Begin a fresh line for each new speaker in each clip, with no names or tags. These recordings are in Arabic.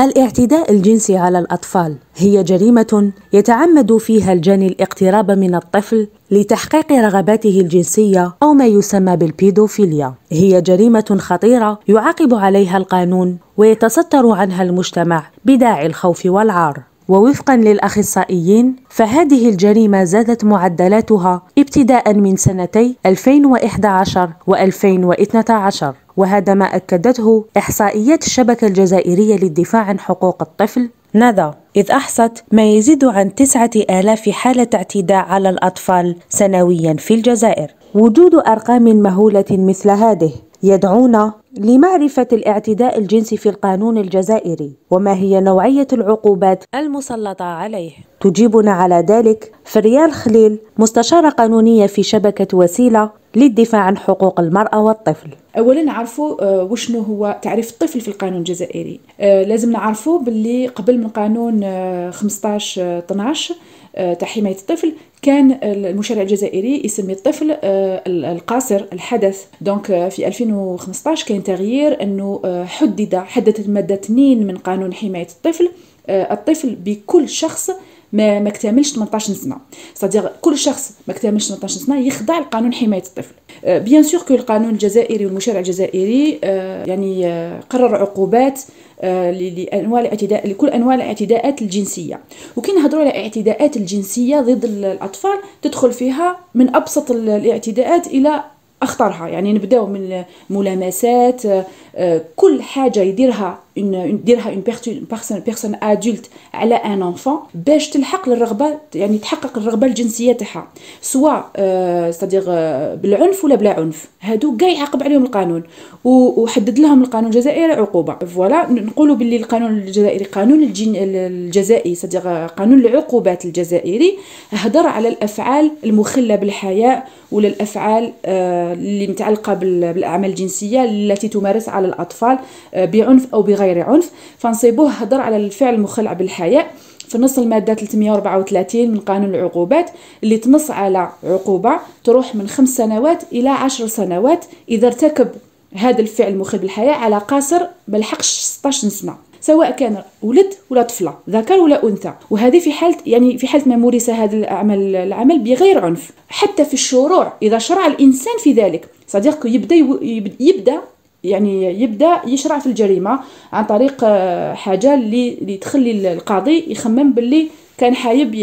الاعتداء الجنسي على الأطفال هي جريمة يتعمد فيها الجاني الاقتراب من الطفل لتحقيق رغباته الجنسية أو ما يسمى بالبيدوفيليا. هي جريمة خطيرة يعاقب عليها القانون ويتستر عنها المجتمع بداعي الخوف والعار. ووفقا للأخصائيين فهذه الجريمة زادت معدلاتها ابتداء من سنتي 2011 و2012 وهذا ما أكدته إحصائيات الشبكة الجزائرية للدفاع عن حقوق الطفل ندى إذ أحصت ما يزيد عن تسعة آلاف حالة اعتداء على الأطفال سنويا في الجزائر. وجود أرقام مهولة مثل هذه يدعونا لمعرفة الاعتداء الجنسي في القانون الجزائري وما هي نوعية العقوبات المسلطة عليه. تجيبنا على ذلك؟ فريال خليل مستشارة قانونية في شبكة وسيلة للدفاع عن حقوق المرأة والطفل.
اولا نعرفوا آه، وشنو هو تعريف الطفل في القانون الجزائري. آه، لازم نعرفوا باللي قبل من قانون 15 آه، 12 تاع حمايه الطفل. كان المشرع الجزائري يسمي الطفل القاصر الحدث. دونك في 2015 كان تغيير أنه حدد حددت الماده 2 من قانون حماية الطفل. الطفل بكل شخص ما ما اكتملش 18 سنه سادير كل شخص ما اكتملش 18 سنه يخضع لقانون حماية الطفل. bien sûr que القانون الجزائري والمشرع الجزائري آه، يعني آه، قرر عقوبات آه، لأنواع الاعتداء لكل أنواع الاعتداءات الجنسية. وكي نهضروا على الاعتداءات الجنسية ضد الأطفال تدخل فيها من أبسط الاعتداءات إلى اخطرها يعني نبدأو من ملامسات كل حاجة يديرها يديرها une personne personne adulte على ان enfant باش تلحق للرغبة يعني تحقق الرغبة الجنسيه تاعها سواء ستادير بالعنف ولا بلا عنف. هادو كاع يعاقب عليهم القانون وحدد لهم القانون الجزائري عقوبة. فوالا نقولوا باللي القانون الجزائري قانون الجن الجزائي ستادير قانون العقوبات الجزائري هدر على الأفعال المخلة بالحياء ولا الأفعال اللي متعلقة بالأعمال الجنسية التي تمارس على الأطفال آه، بعنف أو بغير عنف فنصيبوه هدر على الفعل المخلع بالحياء. في نص المادة 334 من قانون العقوبات اللي تنص على عقوبة تروح من خمس سنوات إلى عشر سنوات إذا ارتكب هذا الفعل المخل بالحياة على قاصر ملحقش 16 سنة سواء كان ولد ولا طفلة ذكر ولا أنثى. وهذه في حالة يعني في حالة ما مورس هذا العمل العمل بغير عنف. حتى في الشروع إذا شرع الإنسان في ذلك صديق يبدأ يبدأ يعني يبدأ يشرع في الجريمة عن طريق آه، حاجة اللي تخلي القاضي يخمم باللي كان حايب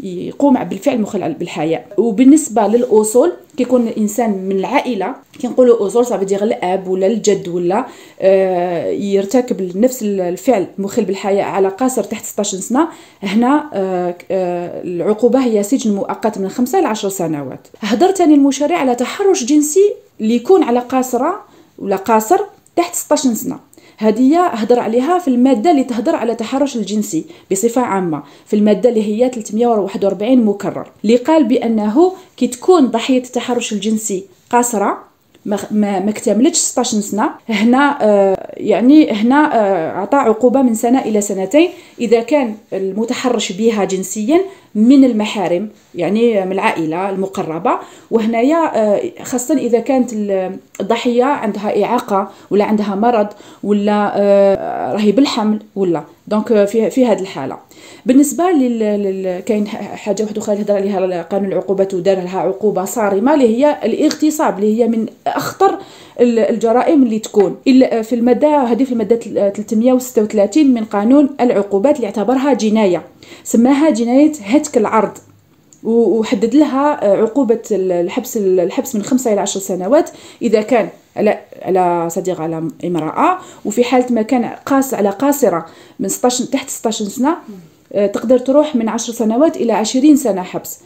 يقوم بالفعل مخل بالحياء وبالنسبة للأصول كيكون الانسان من العائلة كنقولوا أصول صافي ديال الأب ولا الجد ولا آه يرتكب نفس الفعل مخل بالحياء على قاصر تحت 16 سنة هنا آه العقوبة هي سجن مؤقت من 5 ل 10 سنوات. هضر تاني المشرع على تحرش جنسي اللي يكون على قاصرة ولا قاصر تحت 16 سنه هذه هضر عليها في المادة اللي تهضر على التحرش الجنسي بصفة عامة. في المادة اللي هي 341 مكرر. اللي قال بأنه كي تكون ضحية التحرش الجنسي قاصرة ما ما اكتملتش 16 سنه هنا آه يعني هنا آه عطى عقوبة من سنة إلى سنتين إذا كان المتحرش بها جنسيا من المحارم يعني من العائلة المقربة. وهنايا آه، خاصة إذا كانت الضحية عندها إعاقة ولا عندها مرض ولا آه، راهي بالحمل ولا. دونك في في هذه الحالة. بالنسبة لل كاين حاجة واحدة أخرى هضر عليها قانون العقوبات ودار لها عقوبة صارمة اللي هي الاغتصاب اللي هي من أخطر الجرائم اللي تكون. إلا في المادة هذه في المادة 336 من قانون العقوبات اللي اعتبرها جناية. سماها جناية هتك العرض. وحدد لها عقوبة الحبس الحبس من خمسة إلى عشر سنوات إذا كان على على صديق على امرأة. وفي حالة ما كان قاس على قاصرة من 16 تحت 16 سنة آه، تقدر تروح من عشر سنوات إلى عشرين سنة حبس. آه،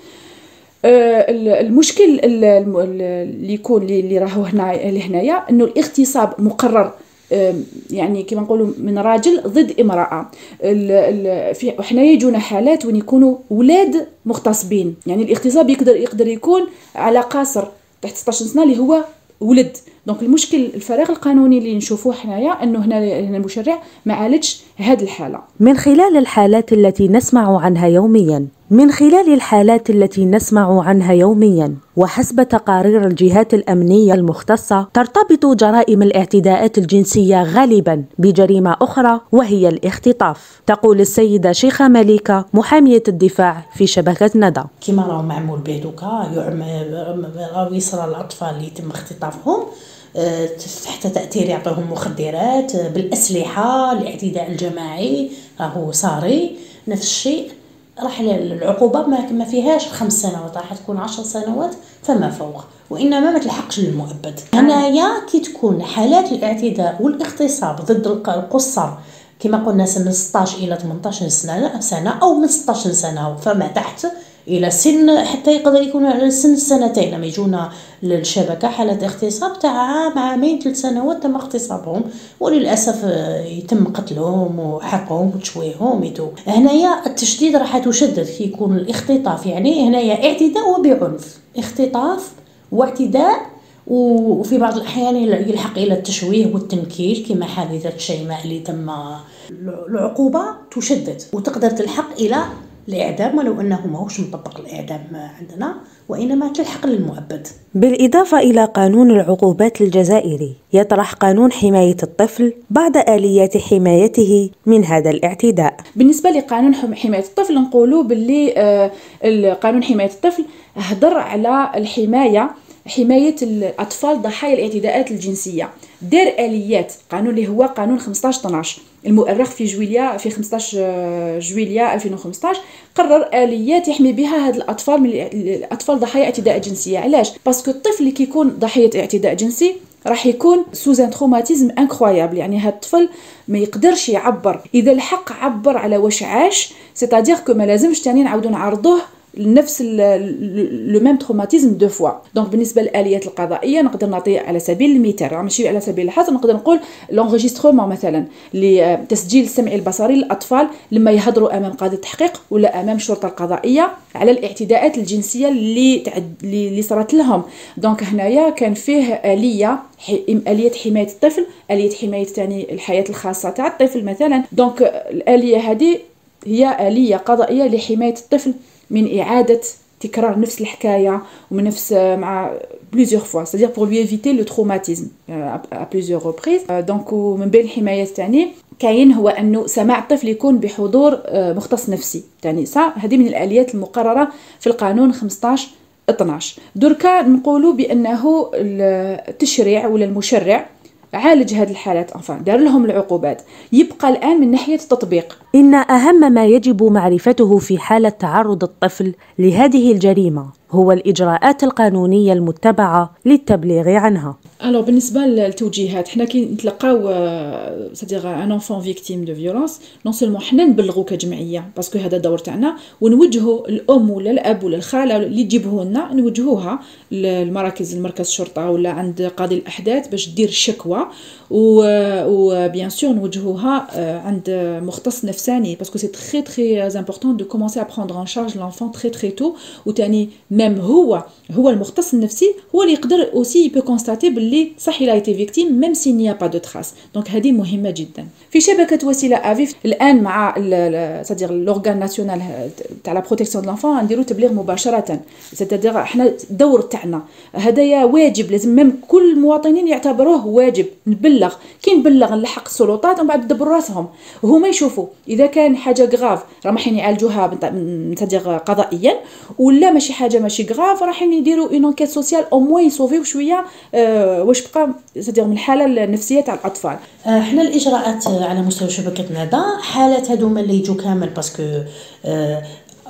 المشكل اللي يكون اللي راهو هنا لهنايا إنه الاغتصاب مقرر يعني كما نقولوا من راجل ضد امرأة. في حنا يجونا حالات وين يكونوا ولاد مغتصبين. يعني الاغتصاب يقدر يقدر يكون على قاصر تحت 16 سنة اللي هو ولد. دونك المشكل الفراغ القانوني اللي نشوفوه حنايا إنه هنا هنا المشرع ما عالجش هذه الحالة.
من خلال الحالات التي نسمع عنها يوميا من خلال الحالات التي نسمع عنها يوميا وحسب تقارير الجهات الأمنية المختصة ترتبط جرائم الاعتداءات الجنسية غالبا بجريمة أخرى وهي الاختطاف. تقول السيدة شيخة مليكة محامية الدفاع في شبكة ندى.
كما راه معمول به دوكا راهو يصرى الأطفال اللي يتم اختطافهم آه، تحت تأثير يعطوهم مخدرات بالأسلحة الاعتداء الجماعي. راهو صاري. نفس الشيء راح العقوبة ما فيهاش خمس سنوات راح تكون عشر سنوات فما فوق. وإنما ما تلحقش للمؤبد. هنايا كي تكون حالات الاعتداء والاغتصاب ضد القصر كما قلنا سن 16 إلى 18 سنة سنة أو من 16 سنة فما تحت. إلى سن حتى يقدر يكون على سن سنتين. لما يجونا للشبكة حالة اغتصاب تاع عام عامين ثلاث سنوات تم اغتصابهم وللأسف يتم قتلهم وحرقهم وتشويههم يتو هنايا التشديد راح تشدد كي يكون الاختطاف يعني هنايا اعتداء وبعنف. اختطاف واعتداء وفي بعض الأحيان يلحق إلى التشويه والتنكيل كما حادثة شيماء اللي تم العقوبة تشدد. وتقدر تلحق إلى الإعدام ولو أنه ماهوش مطبق الإعدام عندنا وإنما تلحق للمؤبد
بالإضافة إلى قانون العقوبات الجزائري يطرح قانون حماية الطفل بعض آليات حمايته من هذا الاعتداء.
بالنسبة لقانون حماية الطفل نقولوا باللي آه، قانون حماية الطفل هدر على الحماية حماية الأطفال ضحايا الاعتداءات الجنسية. دار آليات قانون اللي هو قانون 15 12 المؤرخ في جويليا في 15 جويليا 2015 قرر آليات يحمي بها هاد الأطفال من الأطفال ضحايا اعتداء جنسية. علاش؟ parce que الطفل اللي كيكون ضحية اعتداء جنسي راح يكون sous un traumatisme incroyable يعني هاد الطفل ما يقدرش يعبر. إذا الحق عبر على واش عاش c'est-à-dire que ما لازمش تاني نعاودو نعرضوه نفس le même traumatisme deux fois. donc بالنسبة للاليات القضائية نقدر نعطي على سبيل المثال ماشي على سبيل الحصر نقدر نقول l'enregistrement مثلا لتسجيل السمعي البصري للأطفال لما يهضروا أمام قاضي التحقيق ولا أمام الشرطة القضائية على الاعتداءات الجنسية اللي تعد اللي صارت لهم. donc هنايا كان فيه آلية آلية حماية الطفل آلية حماية ثاني الحياة الخاصة تاع الطفل مثلا. donc الآلية هذه هي آلية قضائية لحماية الطفل. من إعادة تكرار نفس الحكاية ومن نفس مع plusieurs fois c'est-à-dire pour lui éviter le traumatisme à plusieurs reprises donc ومن بين الحمايات تاني كاين هو أنه سماع الطفل يكون بحضور مختص نفسي. تاني صح هذه من الآليات المقررة في القانون 15 12 دركا نقولوا بأنه التشريع ولا المشرع عالج هذه الحالات enfin. دار لهم العقوبات. يبقى الآن من ناحية التطبيق.
إن أهم ما يجب معرفته في حاله تعرض الطفل لهذه الجريمة هو الإجراءات القانونية المتبعة للتبليغ عنها.
alors بالنسبة للتوجيهات حنا كي نتلقاو c'est-à-dire un enfant victime de violence non seulement حنا نبلغوا كجمعية parce que هذا الدور تاعنا ونوجهوا الام ولا الاب ولا الخاله اللي تجيبوه لنا نوجهوها للمراكز المركز الشرطة ولا عند قاضي الأحداث باش دير الشكوى و bien sûr نوجهوها عند مختص نفساني parce que c'est très très important de commencer à prendre en charge l'enfant très très tôt وتاني même هو هو المختص النفسي هو اللي يقدر aussi يبو constater باللي صح الا était victime même s'il n'y a pas de traces donc هذه مهمة جدا. في شبكة وسيلة أفيف الآن مع c'est-à-dire l'organe national تاع la protection de l'enfance نديرو تبليغ مباشرة. c'est-à-dire إحنا الدور تاعنا. هدايا واجب لازم même كل المواطنين يعتبروه واجب. نبلغ. كي نبلغ نلحق السلطات ومن بعد يدبروا راسهم. وهما يشوفوا إذا كان حاجة grave رايحين يعالجوها c'est-à-dire قضائيا ولا ماشي حاجة ماشي grave رايحين يديروا une enquête sociale au moins يسوفيو شوية أه واش بقى c'est-à-dire من الحالة النفسية تاع الأطفال؟
أه حنا الإجراءات على مستوى شبكة ندى حالات هذوما اللي يجوا كامل parce que أه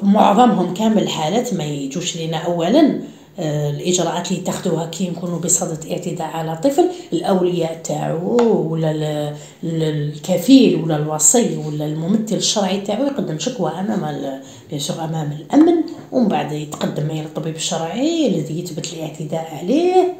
معظمهم كامل الحالات ما يجوش لينا اولا. آه، الإجراءات اللي تاخذوها كي نكونوا بصدد اعتداء على طفل الأولياء تاعو ولا الكفيل ولا الوصي ولا الممثل الشرعي تاعو يقدم شكوى أمام أمام الأمن ومن بعد يتقدم إلى الطبيب الشرعي الذي يثبت الاعتداء عليه.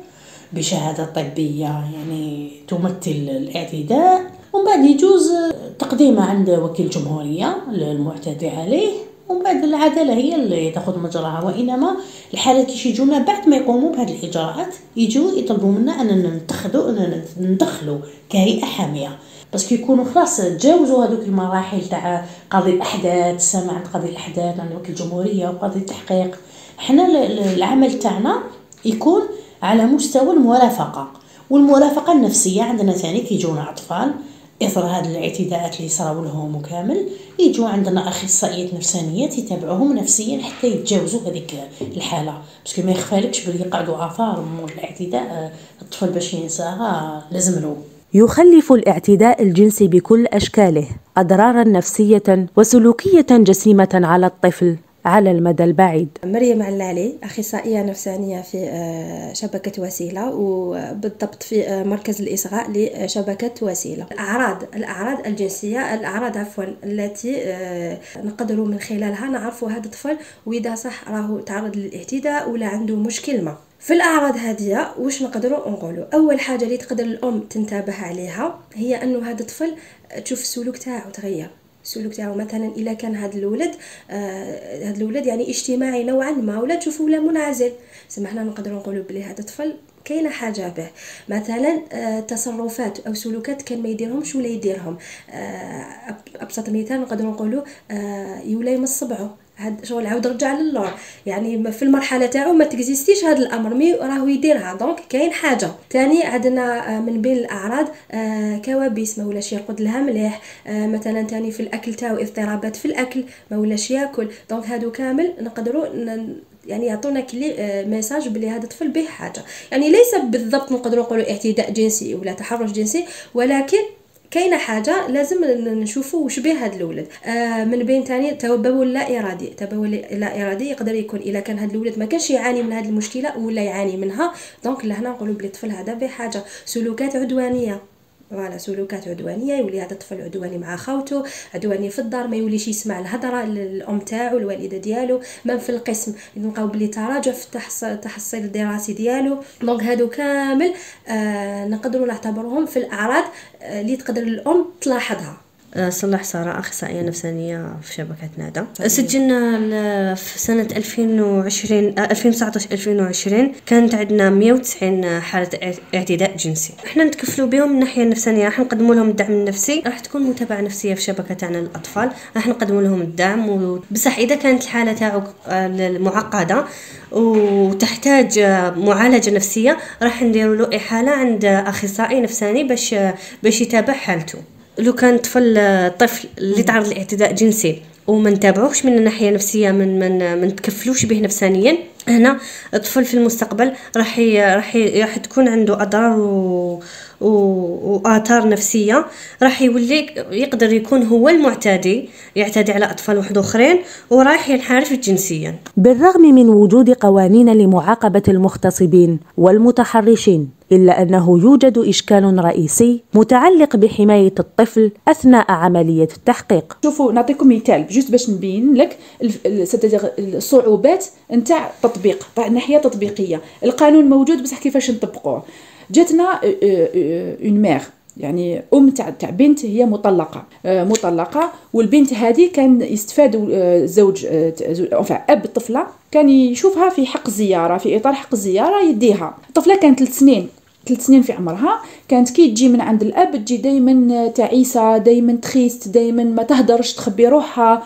بشهادة طبية يعني تمثل الاعتداء. ومن بعد يجوز تقديمه عند وكيل جمهورية المعتدي عليه. ومن بعد العدالة هي اللي تأخذ مجراها وإنما الحالات كيش يجونا بعد ما يقوموا بهذه الإجراءات يجوا يطلبوا منا أننا نتخذوا أننا ندخلوا كهيئة حامية. باسكو يكونوا خلاص تجاوزوا هذوك المراحل تاع قاضي الأحداث السماع عند قاضي الأحداث عند وكيل الجمهوريه وقاضي التحقيق. حنا العمل تاعنا يكون على مستوى المرافقة والمرافقة النفسية عندنا ثاني كيجونا أطفال إثر هذه الاعتداءات اللي صراو لهم وكامل يجوا عندنا أخصائيات نفسانيات يتابعوهم نفسيا حتى يتجاوزوا هذيك الحالة. باسكو ما يخفالكش بلي يقعدوا آثار من الاعتداء الطفل باش ينساها لازم له.
يخلف الاعتداء الجنسي بكل أشكاله أضرارا نفسية وسلوكية جسيمة على الطفل. على المدى البعيد.
مريم علالي أخصائية نفسانية في آه، شبكة وسيلة وبالضبط في آه، مركز الإصغاء لشبكة وسيلة. الأعراض الأعراض الجنسية الأعراض عفوا التي آه، نقدر من خلالها نعرف هذا الطفل وإذا صح راه تعرض للاعتداء ولا عنده مشكل ما. في الأعراض هذه واش نقدروا نقولوا؟ أول حاجة اللي تقدر الأم تنتبه عليها هي أنه هذا الطفل تشوف السلوك تاعو تغير. السلوك تاعو مثلا إلا كان هذا الولد آه هذا الولد يعني اجتماعي نوعا ما ولا تشوفه ولا منعزل. سمحنا نقدروا نقولوا بلي هذا الطفل كاينة حاجة به. مثلا آه تصرفات أو سلوكات كان ما يديرهمش ولا يديرهم. آه أبسط مثال نقدروا نقولوا آه يولا يمص صبعه هاد شغل عاود رجع للور. يعني في المرحلة تاعو ما t'existe يش هذا الأمر mais راهو يديرها. donc كاين حاجة. تاني عندنا آه، من بين الأعراض آه كوابيس. ما ولاش يرقد لها مليح. آه مثلا تاني في الأكل تاعو اضطرابات في الأكل. ما ولاش ياكل. donc هادو كامل نقدروا يعني يعطونا كلي message بلي هذا الطفل به حاجة. يعني ليس بالضبط نقدروا نقولوا اعتداء جنسي ولا تحرش جنسي ولكن كاينة حاجة لازم نشوفوا واش به هذا الولد. آه من بين تاني التبول لا إرادي التبول لا إرادي يقدر يكون إلا كان هذا الولد ما كانش يعاني من هذه المشكلة ولا يعاني منها. donc لهنا نقولوا بلي الطفل هذا به حاجة سلوكات عدوانية. voilà سلوكات عدوانية يولي هذا الطفل عدواني مع خوته عدواني في الدار ما يوليش يسمع الهضرة الأم تاعو الوالدة ديالو ما في القسم. نلقاو بلي تراجع في التحصيل الدراسي ديالو. donc هادو كامل آه نقدروا نعتبرهم في الأعراض آه اللي تقدر الأم تلاحظها.
آه، صلاح سارة أخصائية نفسانية في شبكة نادا سجلنا في سنة 2020 2019 2020 كانت عندنا 190 حالة اعتداء جنسي. إحنا نتكفلوا بهم من الناحية النفسانية. راح نقدموا لهم الدعم النفسي. راح تكون متابعة نفسية في شبكة تاعنا للأطفال. راح نقدموا لهم الدعم و... بصح إذا كانت الحالة تاعو آه، معقدة وتحتاج معالجة نفسية راح نديروا له إحالة عند أخصائي نفساني باش باش يتابع حالته. لو كان طفل طفل اللي تعرض لاعتداء جنسي وما نتابعوش من الناحية النفسية من من ما نتكفلوش به نفسانيا هنا الطفل في المستقبل راح راح راح تكون عنده أضرار و وآثار نفسية. راح يولي يقدر يكون هو المعتدي يعتدي على أطفال واحد أخرين ورايح ينحرف جنسيا.
بالرغم من وجود قوانين لمعاقبة المغتصبين والمتحرشين إلا أنه يوجد إشكال رئيسي متعلق بحماية الطفل أثناء عملية التحقيق.
شوفوا نعطيكم مثال جوست باش نبين لك الصعوبات نتاع التطبيق الناحية التطبيقية القانون موجود بصح كيفاش نطبقوه؟ جاتنا une mère يعني أم تاع تاع بنت هي مطلقة. مطلقة والبنت هذه كان يستفاد الزوج enfin أب الطفله كان يشوفها في حق الزياره في إطار حق الزياره يديها. الطفله كانت ثلاث سنين. ثلاث سنين في عمرها كانت كي تجي من عند الأب تجي دائما تعيسه دائما triste دائما ما تهدرش تخبي روحها.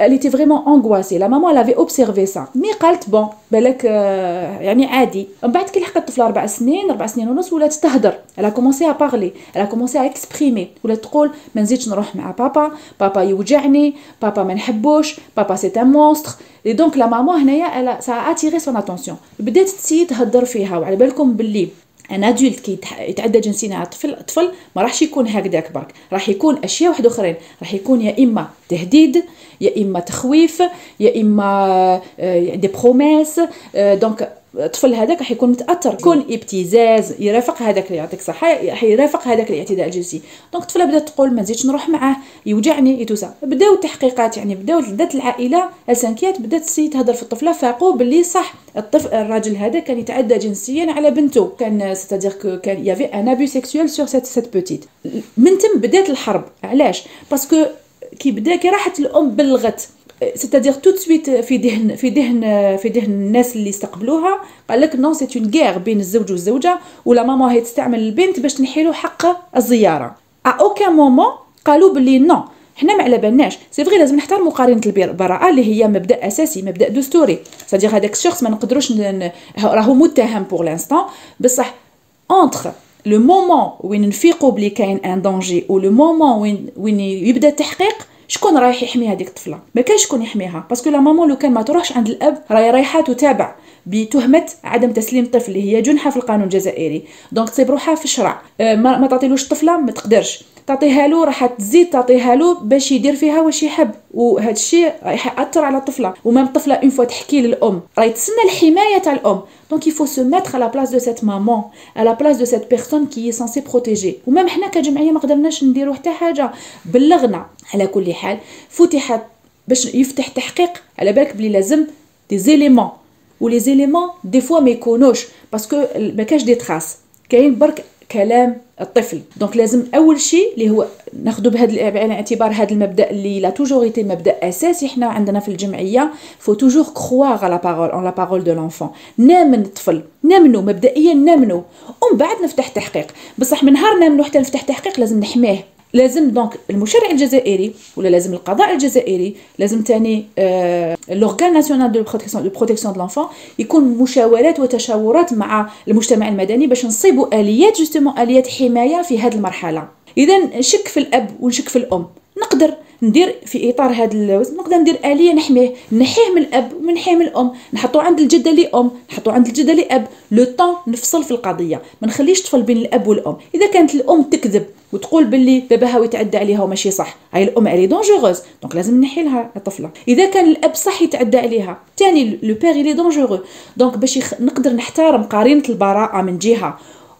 elle était vraiment angoissée la maman l'avait observé ça mais قالت bon بالك آه يعني عادي. من بعد كي لحقت الطفله أربع سنين أربع سنين ونص ولات تهدر. elle a commencé à parler elle a commencé à exprimer ولات تقول ما نزيدش نروح مع بابا. بابا يوجعني. بابا ما نحبوش. بابا c'est un monstre donc la maman هنايا ça a attiré son attention بدات تسي تهدر فيها. وعلى بالكم باللي un adulte كي يتعدى جنسيا على الطفل الطفل ما راحش يكون هكذاك برك راح يكون أشياء واحد آخرين. راح يكون يا إما تهديد يا إما تخويف يا إما des promesses donc الطفل هذاك راح يكون متأثر. يكون ابتزاز يرافق هذاك اللي يعطيك صحة راح يرافق هذاك الاعتداء الجنسي donc الطفلة بدات تقول ما نزيدش نروح معاه يوجعني يتوسع. بداو التحقيقات يعني بداو بدات العائلة السانكيات بدات تسي تهضر في الطفلة فاقوا باللي صح. الطفل الراجل هذا كان يتعدى جنسيا على بنته. كان c'est-à-dire qu'il y avait un abus sexuel sur cette cette petite من تم بدات الحرب. علاش؟ parce que كي بدا كي راحت الأم بلغت. c'est-à-dire tout de suite في ذهن في ذهن في ذهن الناس اللي استقبلوها قال لك non c'est une guerre بين الزوج والزوجة ولا ماما هي تستعمل البنت باش تنحي له حق الزيارة. à aucun moment قالوا باللي non حنا ما على بالناش. c'est vrai لازم نحترموا قرينة البراءة اللي هي مبدأ أساسي مبدأ دستوري. ça veut dire هذاك الشخص ما نقدروش راهو متهم pour l'instant بصح entre le moment وين نفيقوا بلي كاين un danger و le moment وين وين يبدأ التحقيق شكون رايح يحمي هذيك الطفلة؟ ما كاينش شكون يحميها parce que la maman لو كان ما تروحش عند الأب راهي رايحة تتابع. بتهمة عدم تسليم اللي هي جنحة في القانون الجزائري. donc تصيب روحها في الشرع. أه، ما, ما تعطيلوش الطفله ما تقدرش. تعطيها له راح تزيد تعطيها له باش يدير فيها واش يحب. وهذا الشيء راح يأثر على الطفلة. و même الطفلة une fois تحكي للأم راهي تسنى الحماية تاع الأم. donc il faut se mettre à la place de cette maman à la place de cette personne qui est censée protéger و même حنا كجمعية ما قدرناش نديرو حتى حاجة. بلغنا على كل حال فتحت باش يفتح تحقيق على بالك بلي لازم des éléments و les éléments des fois ما يكونوش parce que ما كاش des traces كاين برك كلام الطفل donc لازم اول شيء اللي هو ناخذ بهذا بعين الاعتبار هذا المبدا اللي là toujours été مبدا اساسي حنا عندنا في الجمعيه faut toujours croire la parole hein la parole de l'enfant نامن الطفل نامنو مبدئيا نامنو ومن بعد نفتح تحقيق بصح من نهار نامنو حتى نفتح تحقيق لازم نحميه لازم donc المشرع الجزائري ولا لازم القضاء الجزائري لازم تاني l'organe national de protection de protection de l'enfant يكون مشاورات وتشاورات مع المجتمع المدني باش نصيبوا آليات justement آليات حماية في هذه المرحلة. اذا نشك في الأب ونشك في الأم. نقدر ندير في إطار هذا نقدر ندير آلية نحميه نحميه من الأب ونحميه من الأم نحطو عند الجدة للأم نحطو عند الجدة للأب le temps نفصل في القضية ما نخليش طفل بين الأب والأم. إذا كانت الأم تكذب وتقول باللي باباها يتعدى عليها وماشي صح هاي الأم elle est dangereuse donc لازم نحي لها الطفله إذا كان الأب صح يتعدى عليها ثاني le père il est dangereux donc باش يخ... نقدر نحترم قرينة البراءة من جهة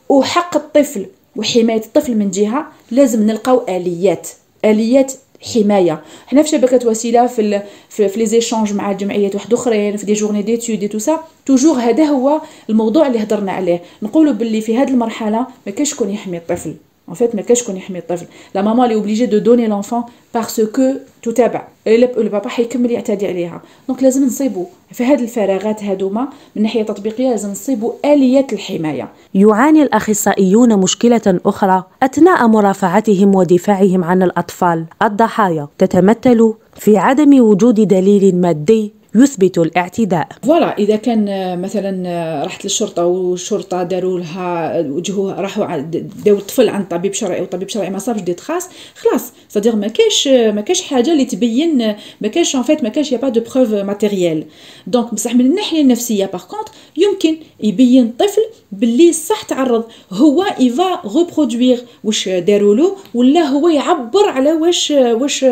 وحق الطفل وحماية الطفل من جهة لازم نلقاو آليات. آليات حماية. حنا في شبكه وسيلة في ال في, في les échanges مع الجمعيات واحد أخرين في des journées d'études tout ça toujours هذا هو الموضوع اللي هضرنا عليه. نقولوا باللي في هذه المرحلة ما كاينش شكون يحمي الطفل. En fait, ما كاش شكون يحمي الطفل la maman elle est obligée de donner l'enfant parce que تتابع le papa حيكمل يعتدي عليها donc لازم نصيبوا في هذه الفراغات هذوما من ناحية تطبيقية لازم نصيبوا آليات الحماية.
يعاني الأخصائيون مشكلة أخرى أثناء مرافعتهم ودفاعهم عن الأطفال. الضحايا تتمثل في عدم وجود دليل مادي يثبت الاعتداء.
voilà إذا كان آه، مثلا آه، رحت للشرطة والشرطة داروا لها وجهوها راحوا داو الطفل عند طبيب شرعي وطبيب شرعي ما صابش des traces خلاص. صديق ما كاش ما كاش حاجة اللي تبين ما كاش en fait ما كاش y a pas de preuve matérielle donc بصح من الناحية النفسية par contre يمكن يبين الطفل باللي صح تعرض. هو il va reproduire واش داروا له ولا هو يعبر على واش واش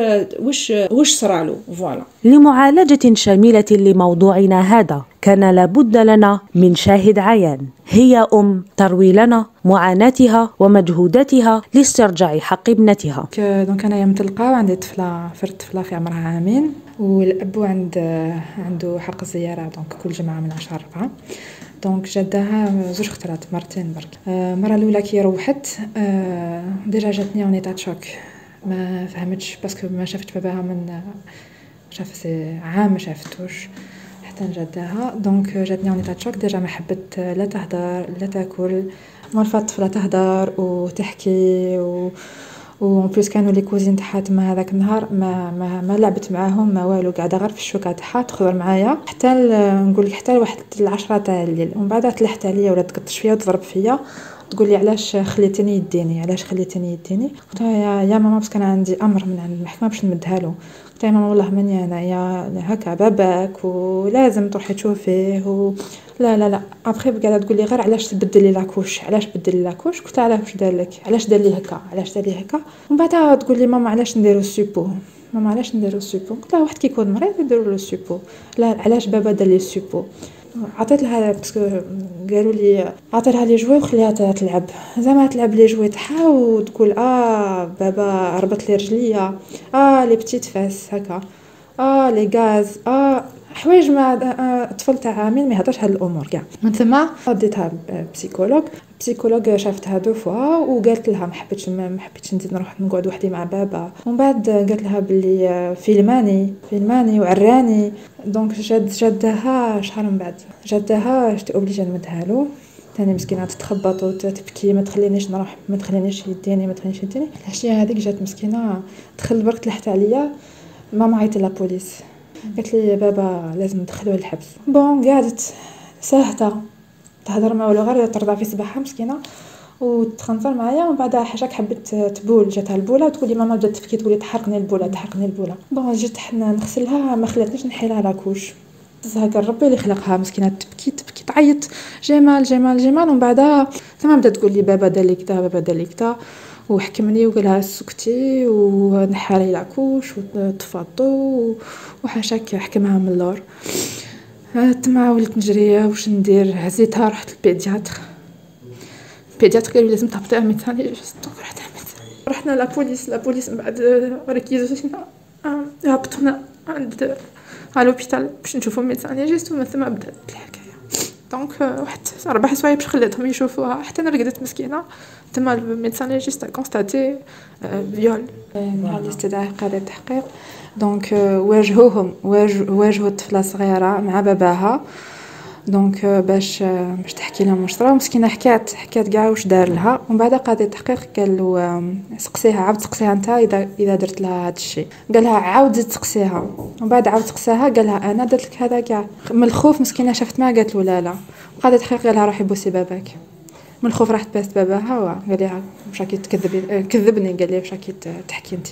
واش واش صرالو voilà.
لمعالجة شاملة جميلة لموضوعنا هذا. كان لابد لنا من شاهد عيان. هي أم تروي لنا معاناتها ومجهوداتها لاسترجاع حق ابنتها.
donc أنا مطلقة وعندي طفلة فرد طفلة في عمرها عامين والأب عند عنده حق الزيارة donc كل جمعة من عشرة أربعة donc جدها زوج خطرات مرتين برك. المرة الأولى كي روحت déjà جاتني en choc ما فهمتش parce que ما شافت باباها من شاف عام شافتوش حتى جدها. donc جاتني en état choc déjà ما حبت لا تهدر لا تاكل. مرفا الطفله تهدر وتحكي و و بلوس كانوا لي كوزين تاعها تما هذاك النهار. ما ما, ما لعبت معاهم ما والو قاعدة غير في الشوكة تاعها تخضر معايا. حتى نقول لك حتى لواحد العشرة تاع الليل. ومن بعد تلحت عليا ولا تقطش فيا وتضرب فيا. تقول لي علاش خليتني يديني؟ علاش خليتني يديني؟ قلت يا, يا ماما بس كان عندي أمر من عند المحكمة باش نمدها له. ماما والله ماني انايا هكا باباك ولازم تروحي تشوفيه و لا لا لا. ابخي قاعدة تقول لي غير علاش تبدل لي la couche علاش بدل لي la couche قلت لها واش دار لك؟ علاش دار لي هكا؟ علاش دار لي هكا؟ ومن بعد تقول لي ماما علاش نديرو ال suppo؟ ماما علاش نديرو ال suppo؟ قلت لها واحد كيكون مريض يديروا له ال suppo. لا علاش بابا دار لي ال suppo؟ عطيت لها parce que قالوا لي عطي لها les jouets وخليها تلعب. زعما تلعب les jouets تاعها وتقول آه بابا ربط لي رجليا آه les petites fesses هكا آه les gaz آه حوايج ما الطفل تاع عامين ما يهضرش هاد الأمور كاع. من ثم وديتها psychologue. psychologue شافتها deux fois وقالت لها ما حبيتش ما حبيتش نزيد نروح نقعد وحدي مع بابا. ومن بعد قالت لها بلي فيلماني فيلماني وعراني. donc جد جدها شهر من بعد. جدها j'étais obligée نمدها له. ثاني مسكينة تتخبط وتبكي ما تخلينيش نروح ما تخلينيش يديني ما تخلينيش يديني. العشية هذيك جات مسكينة دخل برك تلحت عليا. ماما عيط la police قالت لي بابا لازم ندخلوه الحبس bon قعدت ساهتة. تهضر ما والو غير ترضى في صباحها مسكينة وتخنصر معايا. ومن بعد حاجاك حبت تبول جاتها البوله وتقول لي ماما بدات تبكي تقول لي تحرقني البوله تحرقني البوله bon جيت نغسلها ما خلاتنيش نحيلها la couche هكا ربي اللي خلقها مسكينة تبكي تبكي تعيط. جمال جمال جمال. ومن بعد ثم بدات تقول لي بابا دار لي كدا بابا دار لي كدا. وحكمني وقالها سكتي ونحالي la couche وطفاطو وحاشاك حكمها من اللور. تما وليت نجري واش ندير؟ هزيتها رحت لل pédiatre. ال pédiatre قالوا لازم تهبطي médecin donc رحت رحنا la police la police من بعد ركيزونا هبطونا عند على l'hôpital باش نشوفو médecin légiste ومن ثم بدات الحكاية. donc واحد ربع سوايع باش خليتهم يشوفوها حتى أنا رقدت مسكينه تما ال médecin légiste constaté viol مع الاستدعاء قاضي التحقيق donc واجهوهم واجهوا الطفله الصغيره مع باباها donc باش باش تحكي لهم واش صرا مسكينة حكات حكات كاع واش دار لها ومن بعد قاضي التحقيق قال له سقسيها عاود سقسيها انت إذا إذا درت لها هذا الشيء قال لها عاود زيد سقسيها ومن بعد عاود سقساها قال لها أنا درت لك هذا كاع من الخوف مسكينة شافت ما قالت له لا لا. قاضي التحقيق قال لها روحي بوسي باباك. من الخوف راحت باست باباها وقال لها واش راكي تكذبي كذبني قال لي واش راكي تحكي انت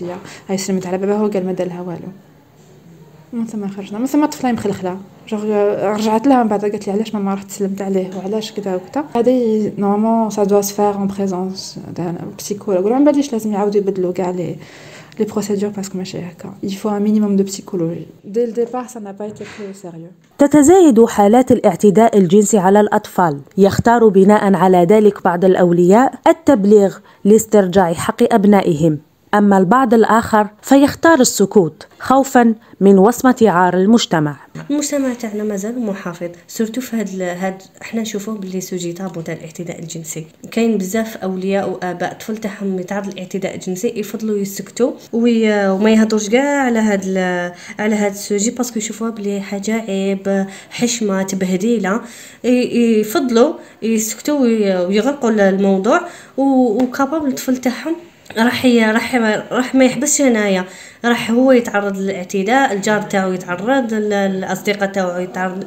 هاي سلمت على باباها وقال ما دار لها والو. من ثم خرجنا. من ثم طفلة مخلخله رجعت لها من بعد قالت لي علاش ماما رحت سلمت عليه؟ وعلاش كذا وكذا هذه normalement ça doit se faire en présence d'un psychologue من بعديش لازم يعاودوا يبدلوا كاع les les procédures parce que ماشي هكا. De psychologie. Dès le départ ça n'a pas été pris au sérieux.
تتزايد حالات الاعتداء الجنسي على الأطفال. يختار بناء على ذلك بعض الأولياء التبليغ لاسترجاع حق أبنائهم. أما البعض الآخر فيختار السكوت خوفا من وصمة عار المجتمع.
المجتمع تاعنا مازال محافظ surtout في هاد هاد إحنا نشوفوه باللي sujet tabou تاع الاعتداء الجنسي. كاين بزاف أولياء وآباء طفل تاعهم يتعرض للاعتداء الجنسي يفضلوا يسكتوا وما يهضروش كاع على هاد على هاد ال sujet parce que يشوفوها بلي حاجة عيب حشمة تبهديلة. يفضلوا يسكتوا ويغرقوا الموضوع و capable الطفل تاعهم راح راح راح ما يحبسش هنايا. راح هو يتعرض للاعتداء الجار تاعو يتعرض الأصدقاء تاعو يتعرض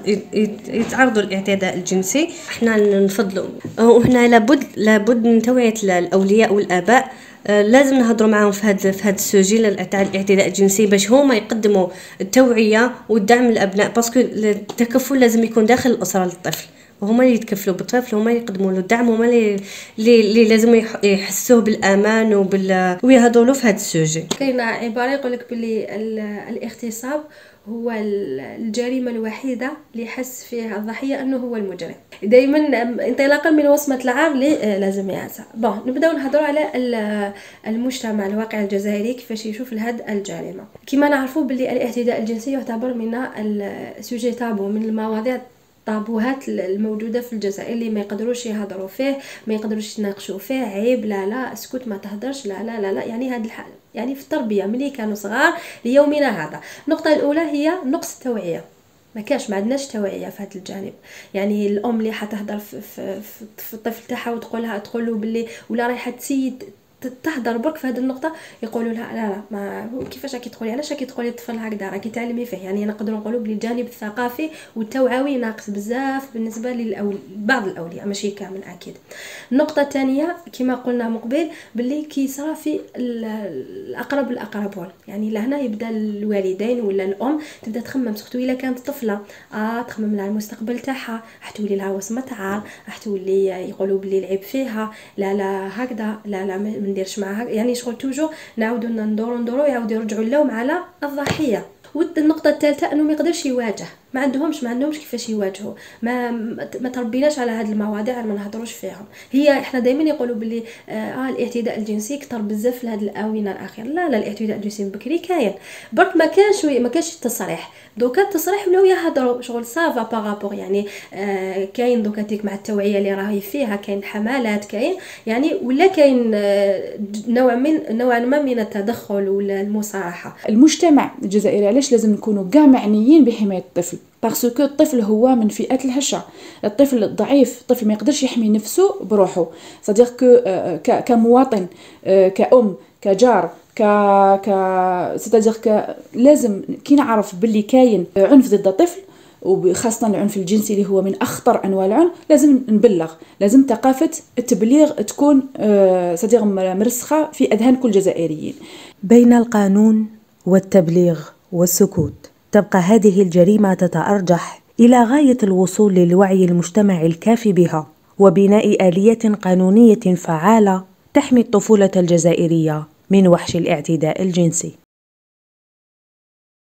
يتعرضوا للاعتداء الجنسي. إحنا نفضلوا. وهنا لابد لابد من توعية الأولياء والآباء. لازم نهضروا معاهم في هذا في هذا ال sujet تاع الاعتداء الجنسي باش هما يقدموا التوعية والدعم للأبناء. parce que التكفل لازم يكون داخل الأسرة للطفل. وهما اللي يتكفلوا بالطفل هما اللي يقدموا له الدعم هما اللي اللي لازم يحسوه بالأمان وبال ويهضروا له في هذا ال
sujet. كاينة عبارة يقول لك بلي الاغتصاب هو الجريمة الوحيدة اللي يحس فيها الضحية أنه هو المجرم. دائما انطلاقا من وصمة العار اللي لازم يعزى. بون نبداو نهضروا على المجتمع الواقع الجزائري كيفاش يشوف لهاد الجريمة. كما نعرفوا باللي الاعتداء الجنسي يعتبر من السوجي تابو من المواضيع الطابوهات الموجودة في الجزائر اللي ما يقدروش يهضروا فيه ما يقدروش يناقشوا فيه عيب لا لا اسكت ما تهدرش لا لا لا, لا. يعني هذا الحال يعني في التربية ملي كانوا صغار ليومنا هذا. النقطة الأولى هي نقص التوعية. ما كاش ما عندناش توعية في هذا الجانب. يعني الأم اللي حتهضر في, في, في الطفل تاعها وتقولها تقول له باللي ولا رايحة تسيد تهضر برك في هذه النقطة يقولوا لها لا لا ما كيفاش راكي تقولي؟ علاش راكي تقولي الطفل هكذا؟ راكي تعلمي فيه. يعني نقدروا نقولوا بلي الجانب الثقافي والتوعوي ناقص بزاف بالنسبة للأول... بعض الأولياء ماشي كامل أكيد. النقطة الثانية كما قلنا مقبل باللي كيصرا في الأقرب الاقربون يعني لهنا يبدا الوالدين ولا الأم تبدا تخمم. surtout إلا كانت طفلة آه تخمم لها المستقبل تاعها راح تولي لها وصمه عار راح تولي يقولوا بلي العيب فيها لا لا هكذا لا لا نديرش معاها. يعني شغل توجو نعاودو ندورو ندورو يعاودو يرجعوا اللوم على الضحية. والنقطة الثالثة أنه ما يقدرش يواجه. ما عندهمش ما عندهمش كيفاش يواجهوا. ما ما تربيناش على هذه المواضيع ما نهضروش فيهم. هي إحنا دائما يقولوا باللي آه الاعتداء الجنسي كثر بزاف في هذه الأونة الأخيرة. لا لا الاعتداء الجنسي بكري كاين. برك ما كانش ما كانش التصريح. دوكا التصريح ولاو يهضروا. شغل ça va par rapport يعني آه كاين دوكا تيك مع التوعية اللي راهي فيها كاين حملات كاين يعني ولا كاين آه نوع من نوع ما من التدخل ولا المصارحه
المجتمع الجزائري علاش لازم نكونوا كاع معنيين بحماية الطفل؟ parce que الطفل هو من فئات الهشة. الطفل الضعيف الطفل ما يقدرش يحمي نفسه بروحه. c'est-à-dire que كمواطن كأم كجار ك ك ستادير ك لازم كي نعرف باللي كاين عنف ضد الطفل وخاصة العنف الجنسي اللي هو من أخطر أنواع العنف لازم نبلغ. لازم ثقافة التبليغ تكون صديق مرسخة في أذهان كل الجزائريين
بين القانون والتبليغ والسكوت. تبقى هذه الجريمة تتأرجح إلى غاية الوصول للوعي المجتمع الكافي بها وبناء آلية قانونية فعالة تحمي الطفولة الجزائرية من وحش الاعتداء الجنسي.